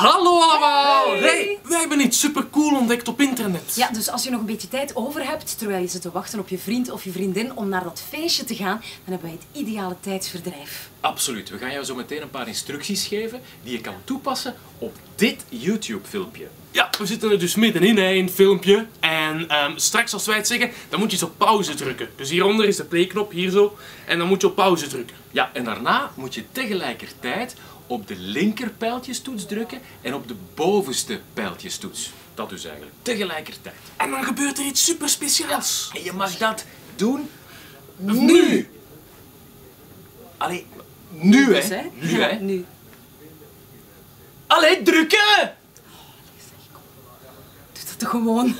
Hallo allemaal! Hey. Hey, wij hebben iets supercool ontdekt op internet. Ja, dus als je nog een beetje tijd over hebt, terwijl je zit te wachten op je vriend of je vriendin om naar dat feestje te gaan, dan hebben wij het ideale tijdsverdrijf. Absoluut. We gaan jou zo meteen een paar instructies geven die je kan toepassen op dit YouTube-filmpje. Ja, we zitten er dus middenin hè, in het filmpje. En ehm, straks als wij het zeggen, dan moet je zo op pauze drukken. Dus hieronder is de playknop, hier zo. En dan moet je op pauze drukken. Ja, en daarna moet je tegelijkertijd op de linker pijltjestoets drukken en op de bovenste pijltjestoets. Dat dus eigenlijk. Tegelijkertijd. En dan gebeurt er iets super speciaals. En je mag dat doen Nu! Allee, nu hè. hè? Nu Ja, hè. Nu. Allee, drukken! Doe dat toch gewoon.